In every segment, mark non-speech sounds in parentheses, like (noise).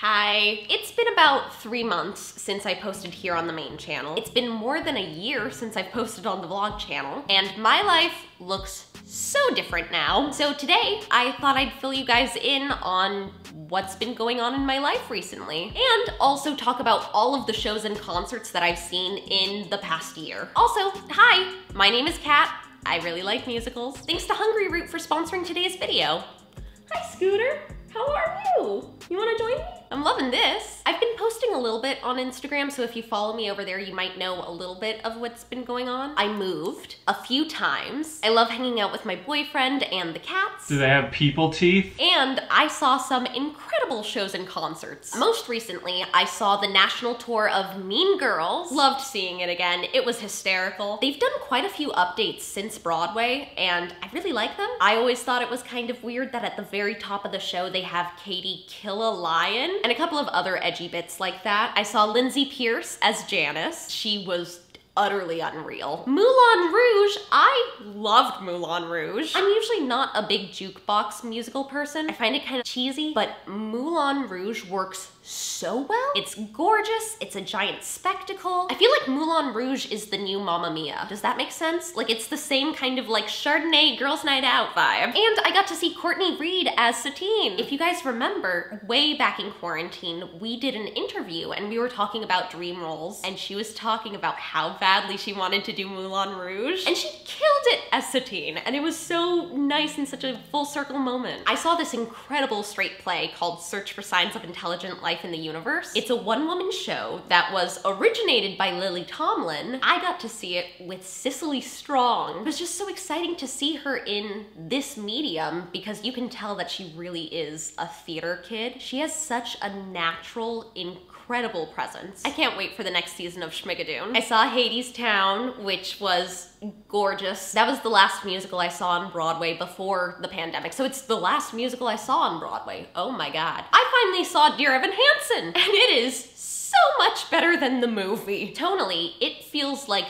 Hi. It's been about three months since I posted here on the main channel. It's been more than a year since I've posted on the vlog channel, and my life looks so different now. So today, I thought I'd fill you guys in on what's been going on in my life recently, and also talk about all of the shows and concerts that I've seen in the past year. Also, hi, my name is Kat. I really like musicals. Thanks to Hungryroot for sponsoring today's video. Hi, Scooter. How are you? You wanna join me? I'm loving this. I've been posting a little bit on Instagram, so if you follow me over there, you might know a little bit of what's been going on. I moved a few times. I love hanging out with my boyfriend and the cats. Do they have people teeth? And I saw some incredible shows and concerts. Most recently, I saw the national tour of Mean Girls. Loved seeing it again. It was hysterical. They've done quite a few updates since Broadway, and I really like them. I always thought it was kind of weird that at the very top of the show, they have Cady kill a lion and a couple of other edgy bits like that. I saw Lindsay Pearce as Janis. She was utterly unreal. Moulin Rouge, I loved Moulin Rouge. I'm usually not a big jukebox musical person. I find it kind of cheesy, but Moulin Rouge works so well. It's gorgeous, it's a giant spectacle. I feel like Moulin Rouge is the new Mamma Mia. Does that make sense? Like it's the same kind of like Chardonnay girls night out vibe. And I got to see Courtney Reed as Satine. If you guys remember, way back in quarantine, we did an interview and we were talking about dream roles and she was talking about how badly she wanted to do Moulin Rouge and she killed it as Satine and it was so nice and such a full circle moment. I saw this incredible straight play called Search for Signs of Intelligent Life in the Universe. It's a one-woman show that was originated by Lily Tomlin. I got to see it with Cecily Strong. It was just so exciting to see her in this medium because you can tell that she really is a theater kid. She has such a natural, incredible presence. I can't wait for the next season of Schmigadoon. I saw Hadestown, which was gorgeous. That was the last musical I saw on Broadway before the pandemic. So it's the last musical I saw on Broadway. Oh my God. I finally saw Dear Evan Hansen (laughs) and it is so much better than the movie. Tonally, it feels like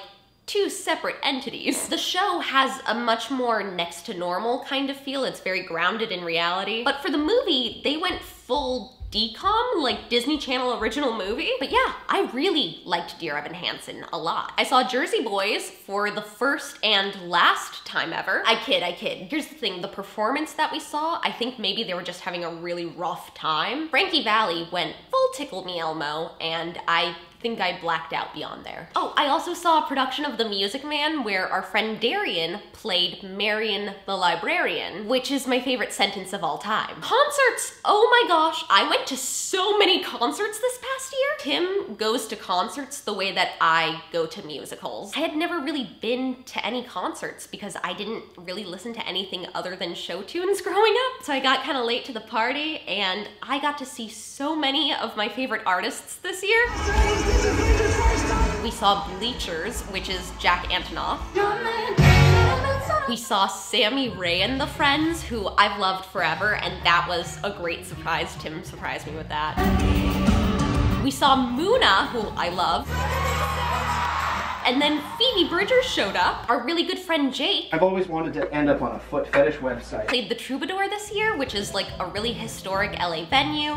two separate entities. The show has a much more next to normal kind of feel. It's very grounded in reality. But for the movie, they went full DCOM, like Disney Channel original movie. But yeah, I really liked Dear Evan Hansen a lot. I saw Jersey Boys for the first and last time ever. I kid, I kid. Here's the thing, the performance that we saw, I think maybe they were just having a really rough time. Frankie Valli went full Tickle Me Elmo, and I think I blacked out beyond there. Oh, I also saw a production of The Music Man where our friend Darian played Marion the Librarian, which is my favorite sentence of all time. Concerts! Oh my gosh, I went to so many concerts this past year. Tim goes to concerts the way that I go to musicals. I had never really been to any concerts because I didn't really listen to anything other than show tunes (laughs) growing up. So I got kind of late to the party and I got to see so many of my favorite artists this year. We saw Bleachers, which is Jack Antonoff. We saw Sammy Rae and the Friends, who I've loved forever, and that was a great surprise. Tim surprised me with that. We saw Muna, who I love. And then Phoebe Bridgers showed up, our really good friend Jake. I've always wanted to end up on a foot fetish website. Played the Troubadour this year, which is like a really historic LA venue.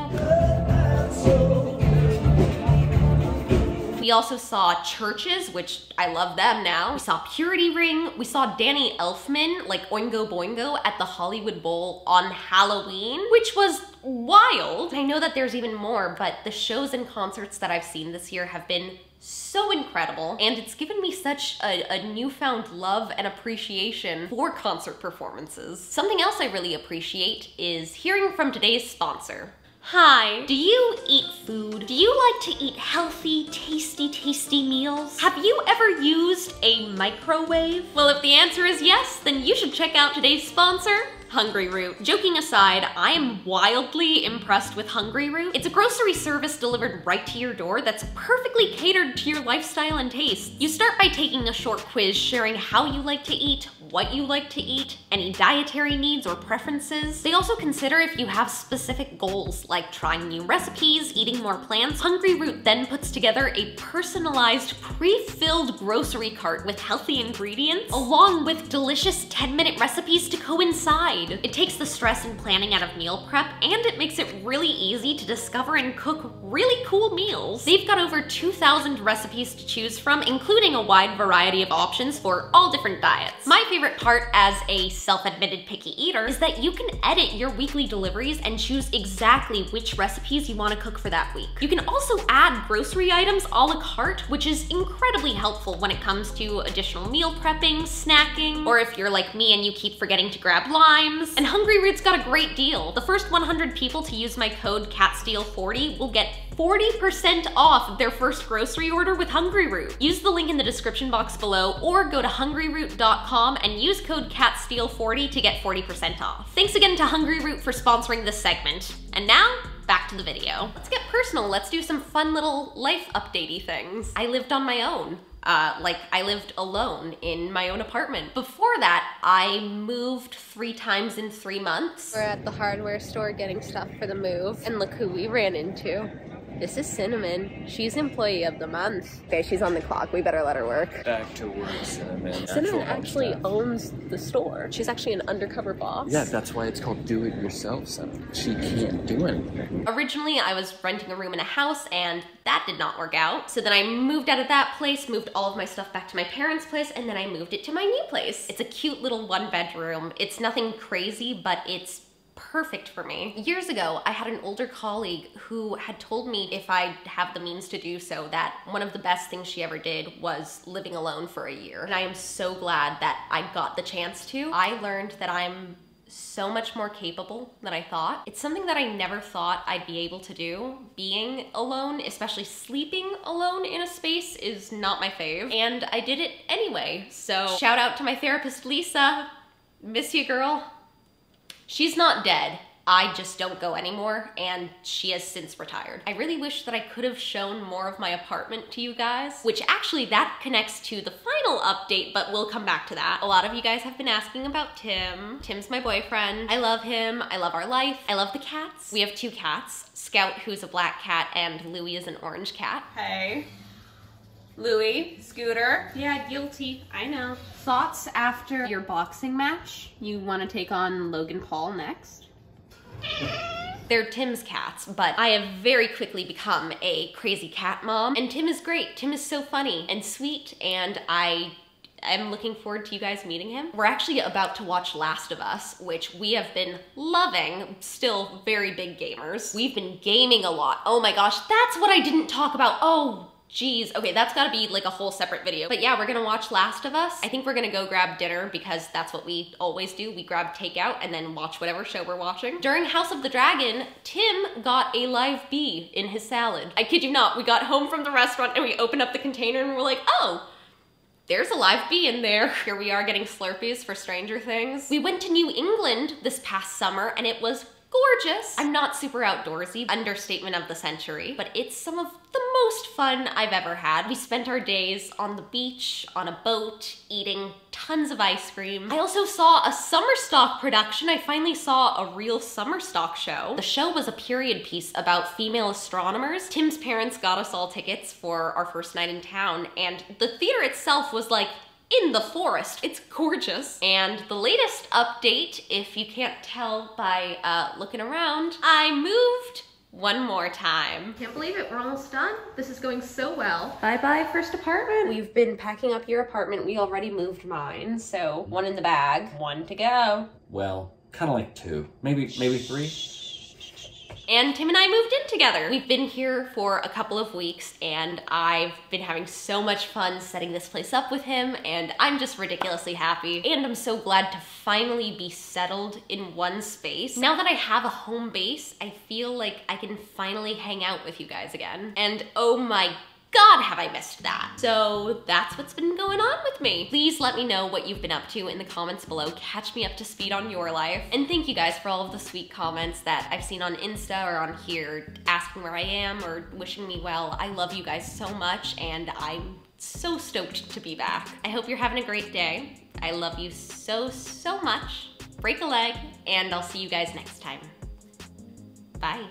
We also saw CHVRCHES, which I love them now. We saw Purity Ring. We saw Danny Elfman, like Oingo Boingo, at the Hollywood Bowl on Halloween, which was wild. I know that there's even more, but the shows and concerts that I've seen this year have been so incredible and it's given me such a, a, newfound love and appreciation for concert performances. Something else I really appreciate is hearing from today's sponsor. Hi, do you eat food? Do you like to eat healthy, tasty, tasty meals? Have you ever used a microwave? Well, if the answer is yes, then you should check out today's sponsor, Hungryroot. Joking aside, I am wildly impressed with Hungryroot. It's a grocery service delivered right to your door that's perfectly catered to your lifestyle and taste. You start by taking a short quiz sharing how you like to eat, what you like to eat, any dietary needs or preferences. They also consider if you have specific goals, like trying new recipes, eating more plants. Hungryroot then puts together a personalized, pre-filled grocery cart with healthy ingredients, along with delicious 10-minute recipes to coincide. It takes the stress and planning out of meal prep, and it makes it really easy to discover and cook really cool meals. They've got over 2,000 recipes to choose from, including a wide variety of options for all different diets. My favorite part as a self-admitted picky eater is that you can edit your weekly deliveries and choose exactly which recipes you want to cook for that week. You can also add grocery items a la carte, which is incredibly helpful when it comes to additional meal prepping, snacking, or if you're like me and you keep forgetting to grab limes. And Hungryroot's got a great deal. The first 100 people to use my code KATSTEELE40 will get 40% off their first grocery order with Hungryroot. Use the link in the description box below or go to hungryroot.com and use code KATSTEELE40 to get 40% off. Thanks again to Hungryroot for sponsoring this segment. And now, back to the video. Let's get personal. Let's do some fun little life updatey things. I lived on my own. Uh, like I lived alone in my own apartment. Before that, I moved three times in three months. We're at the hardware store getting stuff for the move, and look who we ran into. This is Cinnamon. She's employee of the month. Okay, she's on the clock. We better let her work. Back to work, Cinnamon. Cinnamon Actual actually owns the store. She's actually an undercover boss. Yeah, that's why it's called do it yourself, Cinnamon. She can't do anything. Originally, I was renting a room in a house and that did not work out. So then I moved out of that place, moved all of my stuff back to my parents' place, and then I moved it to my new place. It's a cute little one bedroom. It's nothing crazy, but it's perfect for me. Years ago, I had an older colleague who had told me if I have the means to do so that one of the best things she ever did was living alone for a year. And I am so glad that I got the chance to. I learned that I'm so much more capable than I thought. It's something that I never thought I'd be able to do. Being alone, especially sleeping alone in a space is not my fave. And I did it anyway. So shout out to my therapist, Lisa. Miss you, girl. She's not dead. I just don't go anymore, and she has since retired. I really wish that I could have shown more of my apartment to you guys, which actually that connects to the final update, but we'll come back to that. A lot of you guys have been asking about Tim. Tim's my boyfriend. I love him. I love our life. I love the cats. We have two cats, Scout, who's a black cat, and Louie is an orange cat. Hey. Louis, Scooter. Yeah, guilty. I know. Thoughts after your boxing match? You want to take on Logan Paul next? They're Tim's cats, but I have very quickly become a crazy cat mom. And Tim is great. Tim is so funny and sweet, and I am looking forward to you guys meeting him. We're actually about to watch Last of Us, which we have been loving, still very big gamers. We've been gaming a lot. Oh my gosh, that's what I didn't talk about. Oh, Jeez, okay, that's gotta be like a whole separate video. But yeah, we're gonna watch Last of Us. I think we're gonna go grab dinner because that's what we always do. We grab takeout and then watch whatever show we're watching. During House of the Dragon, Tim got a live bee in his salad. I kid you not, we got home from the restaurant and we opened up the container and we're like, oh, there's a live bee in there. (laughs) Here we are getting Slurpees for Stranger Things. We went to New England this past summer and it was gorgeous. I'm not super outdoorsy, understatement of the century, but it's some of most fun I've ever had. We spent our days on the beach, on a boat, eating tons of ice cream. I also saw a summer stock production. I finally saw a real summer stock show. The show was a period piece about female astronomers. Tim's parents got us all tickets for our first night in town, and the theater itself was like in the forest. It's gorgeous. And the latest update, if you can't tell by uh, looking around, I moved one more time. Can't believe it. We're almost done. This is going so well. Bye-bye first apartment. We've been packing up your apartment. We already moved mine, so one in the bag, one to go. Well, kind of like two, maybe maybe three. And Tim and I moved in together. We've been here for a couple of weeks and I've been having so much fun setting this place up with him and I'm just ridiculously happy. And I'm so glad to finally be settled in one space. Now that I have a home base, I feel like I can finally hang out with you guys again. And oh my God, have I missed that. So that's what's been going on with me. Please let me know what you've been up to in the comments below. Catch me up to speed on your life. And thank you guys for all of the sweet comments that I've seen on Insta or on here, asking where I am or wishing me well. I love you guys so much and I'm so stoked to be back. I hope you're having a great day. I love you so, so much. Break a leg, and I'll see you guys next time. Bye.